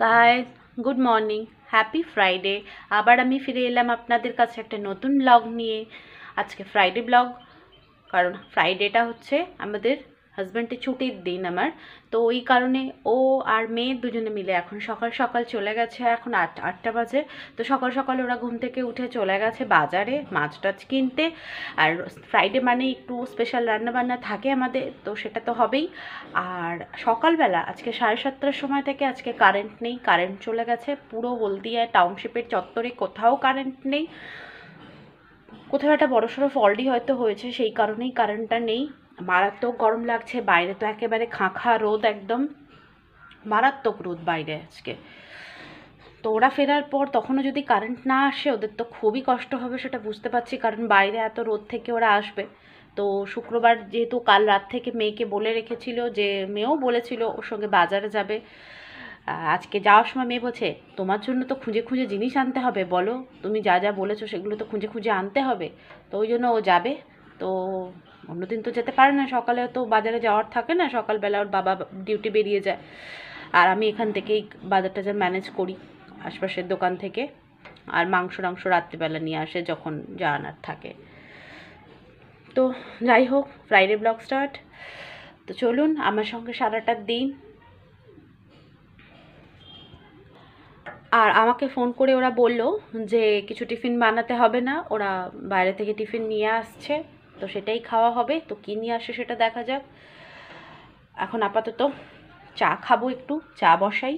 Guys good morning happy Friday আবার আমি ফিরে এলাম আপনাদের কাছে একটা নতুন ব্লগ নিয়ে। আজকে ফ্রাইডে ব্লগ কারণ ফ্রাইডেটা হচ্ছে আমাদের হাজব্যান্ডের ছুটির দিন আমার। তো ওই কারণে ও আর মেয়ে দুজনে মিলে এখন সকাল সকাল চলে গেছে, এখন আট, আটটা বাজে। তো সকাল সকাল ওরা ঘুম থেকে উঠে চলে গেছে বাজারে মাছ টাছ কিনতে। আর ফ্রাইডে মানে একটু স্পেশাল রান্নাবান্না থাকে আমাদের, তো সেটা তো হবেই। আর সকালবেলা, আজকে সাড়ে সাতটার সময় থেকে আজকে কারেন্ট নেই কারেন্ট চলে গেছে। পুরো হলদিয়ায় টাউনশিপের চত্বরে কোথাও কারেন্ট নেই। কোথাও একটা বড় সড়ো ফল্টই হয়তো হয়েছে, সেই কারণেই কারেন্টটা নেই। মারাত্মক গরম লাগছে, বাইরে তো একেবারে খাঁখা রোদ একদম। মারাত্মক রোদ বাইরে আজকে। তো ওরা ফেরার পর তখনও যদি কারেন্ট না আসে, ওদের তো খুবই কষ্ট হবে সেটা বুঝতে পারছি, কারণ বাইরে এত রোদ থেকে ওরা আসবে। তো শুক্রবার যেহেতু কাল রাত থেকে মেয়েকে বলে রেখেছিল যে, মেয়েও বলেছিল ওর সঙ্গে বাজারে যাবে। আজকে যাওয়ার সময় মেয়ে বলছে, তোমার জন্য তো খুঁজে খুঁজে জিনিস আনতে হবে, বলো। তুমি যা যা বলেছ সেগুলো তো খুঁজে খুঁজে আনতে হবে। তো ওই জন্য ও যাবে। তো অন্যদিন তো যেতে পারে না, সকালে তো বাজারে যাওয়ার থাকে না, সকালবেলা ওর বাবা ডিউটি বেরিয়ে যায়। আর আমি এখান থেকেই বাজার টাজার ম্যানেজ করি, আশপাশের দোকান থেকে। আর মাংস টাংস রাত্রিবেলা নিয়ে আসে যখন যা আনার থাকে। তো যাই হোক ফ্রাইডে ব্লগ স্টার্ট তো চলুন, আমার সঙ্গে সারাটা দিন। আর আমাকে ফোন করে ওরা বলল যে, কিছু টিফিন বানাতে হবে না, ওরা বাইরে থেকে টিফিন নিয়ে আসছে। তো সেটাই খাওয়া হবে। তো কী নিয়ে আসে সেটা দেখা যাক। এখন আপাতত চা খাব একটু, চা বসাই।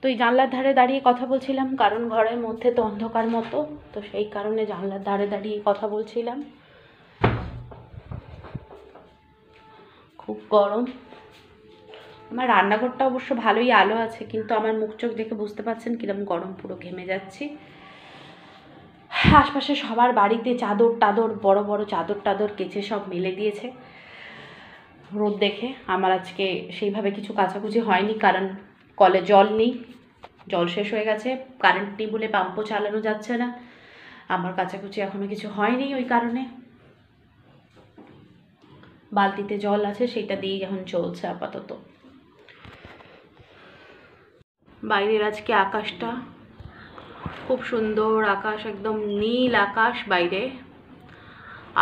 তো এই জানলার ধারে দাঁড়িয়ে কথা বলছিলাম, কারণ ঘরের মধ্যে তো অন্ধকার মতো, তো সেই কারণে জানলার ধারে দাঁড়িয়ে কথা বলছিলাম। খুব গরম। আমার রান্নাঘরটা অবশ্য ভালোই আলো আছে, কিন্তু আমার মুখ চোখ দেখে বুঝতে পারছেন কিরম গরম পুরো ঘেমে যাচ্ছি। আশপাশে সবার বাড়িতে চাদর টাদর, বড় বড় চাদর টাদর কেচে সব মেলে দিয়েছে। রোদ দেখে আমার আজকে সেইভাবে কিছু কাচাকুচি হয়নি, কারণ কলে জল নেই, জল শেষ হয়ে গেছে কারেন্ট নেই বলে পাম্পও চালানো যাচ্ছে না। আমার কাচাকুচি এখনও কিছু হয়নি ওই কারণে। বালতিতে জল আছে, সেটা দিয়েই এখন চলছে আপাতত। বাইরের আজকে আকাশটা খুব সুন্দর আকাশ একদম নীল আকাশ বাইরে।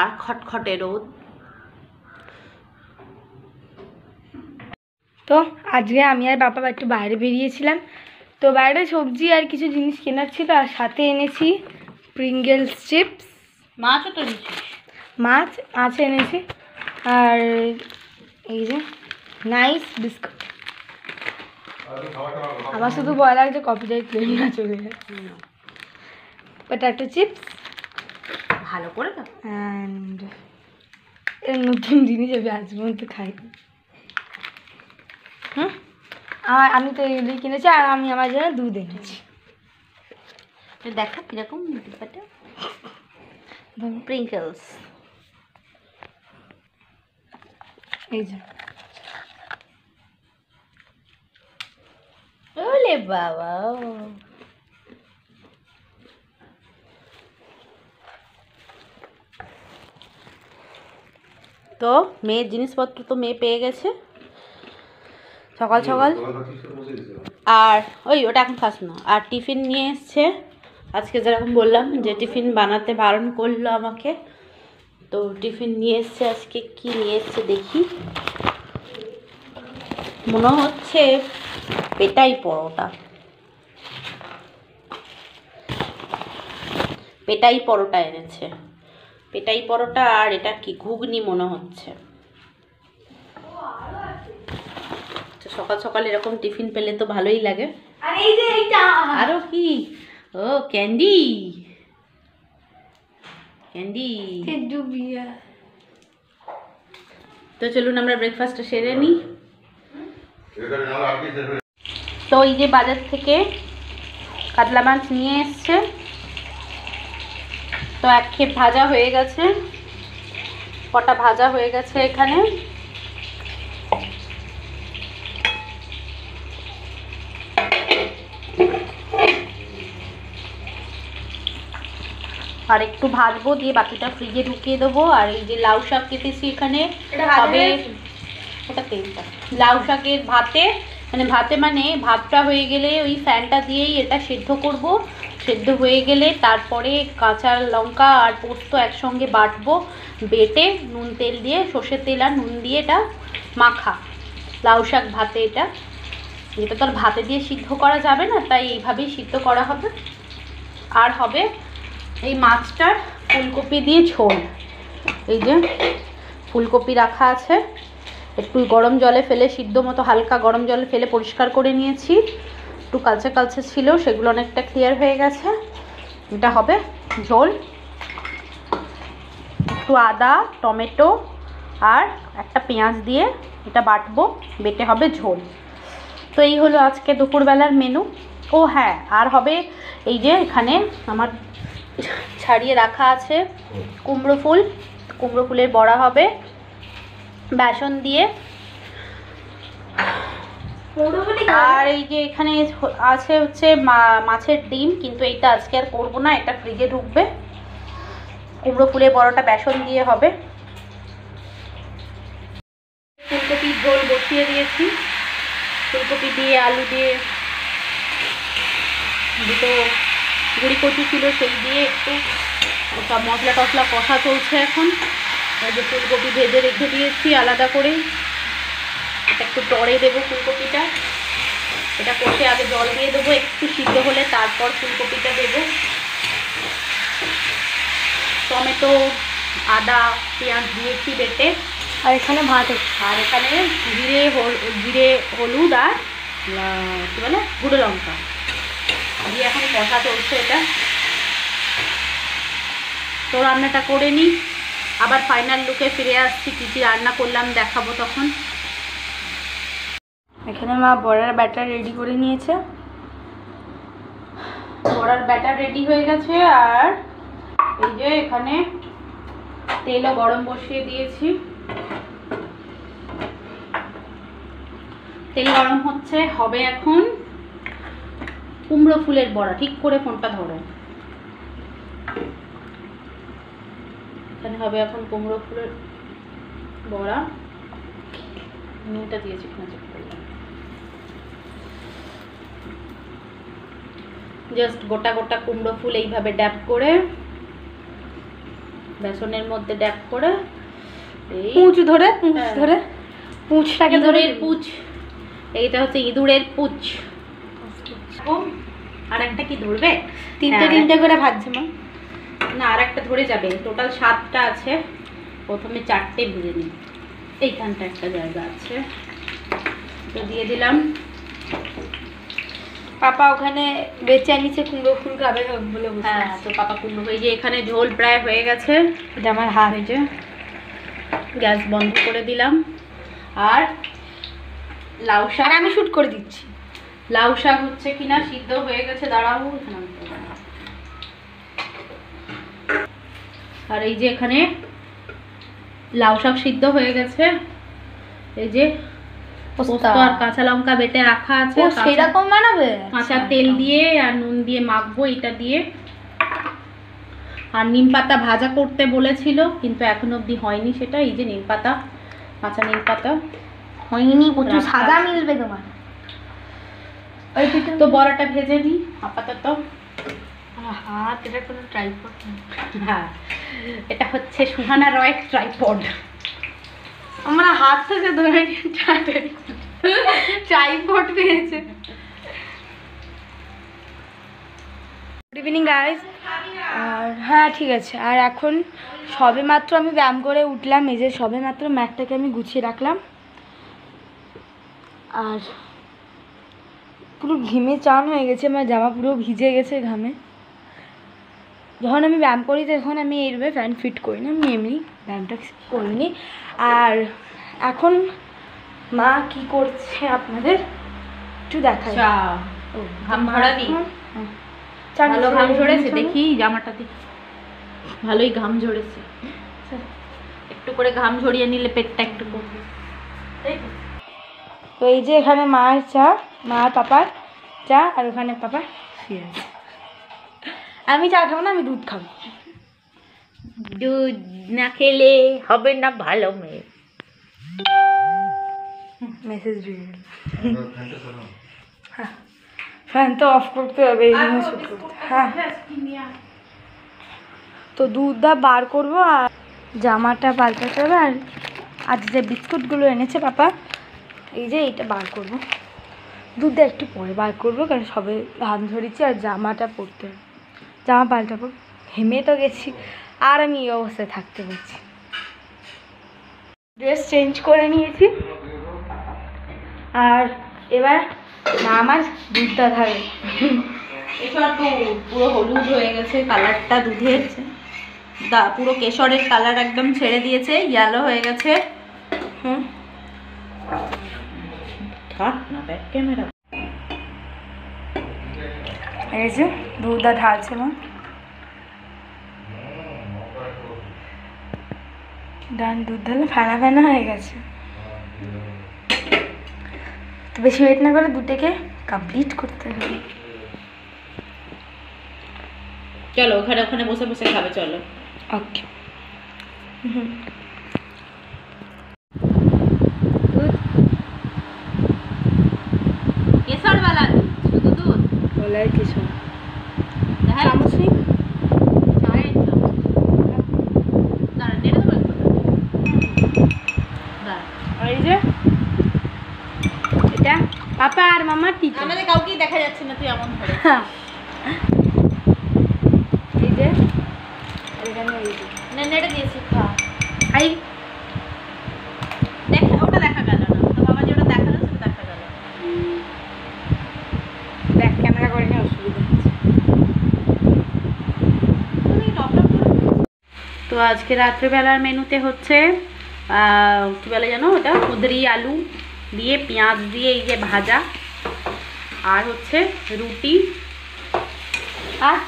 আর খটখটে রোদ। তো আজকে আমি আর বাবা একটু বাইরে বেরিয়েছিলাম। তো বাইরে সবজি আর কিছু জিনিস কেনার ছিল আর সাথে এনেছি প্রিঙ্গেলস চিপস মাছও তো মাছ মাছ এনেছি। আর এই যে নাইস বিস্কুট আমার শুধু ভয় লাগছে কপিরাইট ক্লেম না চলে যায় পটাটো চিপস ভালো করে তো। অ্যান্ড এর নতুন জিনিস আমি আজ পর্যন্ত খাইনি। হুম? আমার আমি তো এগুলোই কিনেছি আর আমি আমার জন্য দুধ এনেছি। দেখা কীরকম ব্যাপারটা প্রিঙ্কেলস এই যে। ওলে বাবা তো মেয়ের জিনিসপত্র তো মেয়ে পেয়ে গেছে। সকাল সকাল। আর ওই ওটা এখন খাস না। আর টিফিন নিয়ে এসছে। আজকে যেরকম বললাম যে টিফিন বানাতে বারণ করল আমাকে। তো টিফিন নিয়ে এসছে আজকে। কি নিয়ে এসছে দেখি। মনে হচ্ছে পেটাই পরোটা। পেটাই পরোটা এনেছে। পেটাই পরোটা আর এটা কি ঘুগনি মনে হচ্ছে। তো সকাল সকাল এরকম টিফিন পেলে তো ভালোই লাগে। আরও কি? ও ক্যান্ডি। ক্যান্ডি। তো চলুন আমরা ব্রেকফাস্টটা সেরে নিই। তো এই যে বাজার থেকে কাতলা মাছ নিয়ে এসছে। তো এক খেপ ভাজা হয়ে গেছে। কটা ভাজা হয়ে গেছে এখানে। আর একটু ভাজবো দিয়ে বাকিটা ফ্রিজে ঢুকিয়ে দেবো। আর এই যে লাউ শাক কেটেছি এখানে হয়েছে? ওটা তেলটা। লাউ শাকের ভাতে মানে ভাতে মানে ভাতটা হয়ে গেলে ওই ফ্যানটা দিয়েই এটা সেদ্ধ করব। সেদ্ধ হয়ে গেলে তারপরে কাঁচা লঙ্কা আর পোস্ত একসঙ্গে বাটবো, বেটে নুন তেল দিয়ে, সর্ষের তেল আর নুন দিয়ে এটা মাখা। লাউ শাক ভাতে এটা। এটা তো আর ভাতে দিয়ে সিদ্ধ করা যাবে না, তাই এইভাবেই সিদ্ধ করা হবে। আর হবে এই মাছটার ফুলকপি দিয়ে ঝোল। এই যে ফুলকপি রাখা আছে। একটু গরম জলে ফেলে, সিদ্ধ মতো হালকা গরম জলে ফেলে পরিষ্কার করে নিয়েছি। একটু কালচে কালচে ছিল, সেগুলো অনেকটা ক্লিয়ার হয়ে গেছে। এটা হবে ঝোল। একটু আদা, টমেটো আর একটা পেঁয়াজ দিয়ে এটা বাটবো, বেটে হবে ঝোল। তো এই হলো আজকে দুপুরবেলার মেনু ও হ্যাঁ আর হবে এই যে এখানে আমার ছাড়িয়ে রাখা আছে কুমড়ো ফুল। কুমড়ো ফুলের বড়া হবে। বেসন দিয়ে। আর এই যে এখানে আছে হচ্ছে মাছের ডিম কিন্তু এইটা আজকে আর করব না এটা ফ্রিজে ঢুকবে। কুমড়ো ফুলের বড়াটা বেসন দিয়ে হবে। ফুলকপির ঝোল বসিয়ে দিয়েছি। ফুলকপি দিয়ে আলু দিয়ে দুটো গুঁড়ি কচু ছিল সেই দিয়ে একটু সব মশলা টশলা কষা চলছে এখন। এই যে ফুলকপি ভেজে রেখে দিয়েছি আলাদা করে। এটা একটু টরে দেবো ফুলকপিটা। এটা কষে আগে জল দিয়ে দেবো একটু সিদ্ধ হলে তারপর ফুলকপিটা দেবো। টমেটো আদা পেঁয়াজ দিয়েছি বেটে। আর এখানে ভাত হচ্ছে। আর এখানে জিরে হল- জিরে হলুদ আর কী বলে? গুঁড়ো লঙ্কা। দিয়ে এখন কষা চলছে এটা। তো রান্নাটা করে নিই। আবার ফাইনাল লুকে ফিরে আসছি কী কী রান্না করলাম দেখাবো তখন। এখানে মা বড়ার ব্যাটার রেডি করে নিয়েছে। বড়ার ব্যাটার রেডি হয়ে গেছে আর এই যে এখানে তেলও গরম বসিয়ে দিয়েছি। তেল গরম হচ্ছে হবে এখন কুমড়ো ফুলের বড়া ঠিক করে ফোনটা ধরো। এখানে হবে এখন কুমড়ো ফুলের বড়া। নুনটা দিয়েছি কিনা চেক করলাম জাস্ট গোটা গোটা কুমড়ো ফুল এইভাবে ড্যাপ করে বেসনের মধ্যে ড্যাপ করে এই পুঁচ ধরে পুঁচ হ্যাঁ। ধরে। পুঁচটাকে ধরে পুচ এইটা হচ্ছে ইঁদুরের পুচ। আর একটা কি ধরবে? তিনটে হ্যাঁ। তিনটে করে ভাজছে মা। না আর একটা ধরে যাবে টোটাল সাতটা আছে। প্রথমে চারটে ভেজে নিই এইখানটা একটা জায়গা আছে। তো দিয়ে দিলাম। পাপা ওখানে বেঁচে আনিছে কুমড়ো ফুল খাবে বলে হ্যাঁ। তো পাপা কুমড়ো এই যে এখানে ঝোল প্রায় হয়ে গেছে। এটা আমার হাত। যে গ্যাস বন্ধ করে দিলাম। আর লাউ শাক আমি শ্যুট করে দিচ্ছি। লাউ শাক হচ্ছে কিনা? সিদ্ধ হয়ে গেছে। দাঁড়াও আর এই যে এখানে লাউ শাক সিদ্ধ হয়ে গেছে। এই যে আর কাঁচা লঙ্কা বেটে রাখা আছে। সেরকম বানাবে? কাঁচা তেল দিয়ে আর নুন দিয়ে মাখবো এটা দিয়ে। আর নিম পাতা ভাজা করতে বলেছিল কিন্তু এখন অবধি হয়নি সেটা। এই যে নিম পাতা কাঁচা নিম পাতা। হয়নি প্রচুর সাদা মিলবে তোমার। তো বড়াটা ভেজে নিই আপাতত। হাত, এটা কোনো ট্রাইপড হ্যাঁ এটা হচ্ছে সুহানা রয়ের ট্রাইপড আমরা হাত থেকে ধরে ট্রাইপড পেয়েছে। গুড ইভিনিং গাইজ আর হ্যাঁ ঠিক আছে। আর এখন সবে মাত্র আমি ব্যায়াম করে উঠলাম, এই যে সবে মাত্র ম্যাটটাকে আমি গুছিয়ে রাখলাম। আর পুরো ঘেমে চান হয়ে গেছে, আমার জামা পুরো ভিজে গেছে ঘামে। যখন আমি ব্যায়াম করি তখন আমি এইভাবে ফ্যান ফিট করি না আমি এমনি ব্যায়ামটা করিনি। আর এখন মা কি করছে আপনাদের একটু দেখাই। চা ঘাম ঝরাবি? হ্যাঁ। ভালো ঘাম ঝরেছে দেখি জামাটা দেখি ভালোই ঘাম ঝরেছে। একটু করে ঘাম ঝরিয়ে নিলে পেটটা একটু কমবে তো এই যে এখানে মার চা মা পাপার চা আর ওখানে পাপা শুয়ে আছে আমি চা খাব না আমি দুধ খাব। দুধ না খেলে হবে না ভালো মেয়ে। মেসেজ হ্যাঁ ফ্যান তো অফ করতে হবে হ্যাঁ। তো দুধটা বার করব আর জামাটা পাল্টাতে হবে আর আজ যে বিস্কুটগুলো এনেছে পাপা এই যে এইটা বার করব। দুধটা একটু পরে বার করব কারণ সবে ধান ধরেছি আর জামাটা পরতে হবে। জামা পাল্টাবো হেমে তো গেছি, আর আমি এই অবস্থায় থাকতে পারছি ড্রেস চেঞ্জ করে নিয়েছি। আর এবার আমার দুধটা থাকে এবার তো পুরো হলুদ হয়ে গেছে, কালারটা দুধের দা, পুরো কেশরের কালার একদম ছেড়ে দিয়েছে ইয়েলো হয়ে গেছে। হুম। থাক না ব্যাক ক্যামেরা এই যে দুধটা ঢালছে মা ডান দুধ ঢালে ফেনা ফেনা হয়ে গেছে। তো বেশি ওয়েট না করে দুটোকে কমপ্লিট করতে হবে। চলো ওখানে ওখানে বসে বসে খাবে চলো। ওকে দুধ কেশরওয়ালা দুধ শুধু দুধ বলে আর কিছু না। দেখা চামচ নেই চায়ের চামচ। দাঁড়া, নেড়ে দেবো একটু? দাঁড়া। আর এই যে এটা পাপা আর মামার টিচার আমাদের কাউকেই দেখা যাচ্ছে না তুই এমন ধরে হ্যাঁ। এই যে এখানে এই যে। নে, নেড়ে দিয়েছি খা। আই। দেখা ওটা দেখা গেল না তো বাবা যে ওটা দেখাল সেটা দেখা গেল ব্যাক ক্যামেরা করে নিয়ে অসুবিধা হচ্ছে তো আজকে রাত্রেবেলার মেনুতে হচ্ছে কি বলে জানো ওটা? কুদরি আলু দিয়ে পেঁয়াজ দিয়ে এই যে ভাজা। আর হচ্ছে রুটি। আর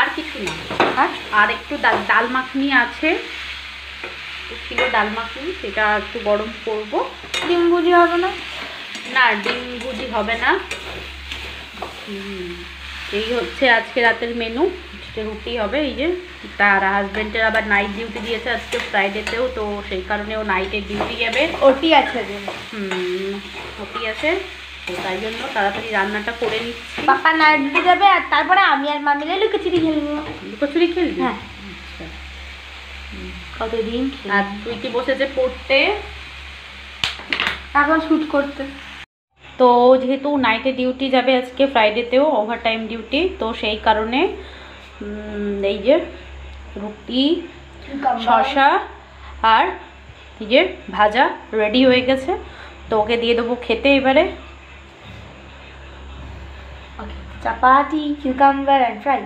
আর কিছু না। আর আর একটু ডাল ডাল মাখনি আছে। ছিল ডাল মাখনি সেটা একটু গরম করব। ডিম বুঝি হবে না? না ডিম ভুজি হবে না। এই হচ্ছে আজকে রাতের মেনু। আজকে রুটি হবে এই যে তার হাজব্যান্ডের আবার নাইট ডিউটি দিয়েছে আজকে ফ্রাইডেতেও তো সেই কারণে ও নাইটে ডিউটি যাবে ওটি আছে হুম রুটি আছে তো তাই জন্য তাড়াতাড়ি রান্নাটা করে নিচ্ছি। পাপা নাইট ডিউটি যাবে আর তারপরে আমি আর মামিলে লুকোচুরি খেলব। লুকোচুরি খেলবি? হ্যাঁ। আচ্ছা। কতদিন আর তুই কি বসেছে পড়তে? এখন শ্যুট করতে। তো যেহেতু নাইটে ডিউটি যাবে আজকে ফ্রাইডেতেও ওভার টাইম ডিউটি তো সেই কারণে এই যে রুটি শসা আর এই যে ভাজা রেডি হয়ে গেছে। তো ওকে দিয়ে দেবো খেতে এবারে। ওকে চাপাতি কিউকাম্বার অ্যান্ড ফ্রাই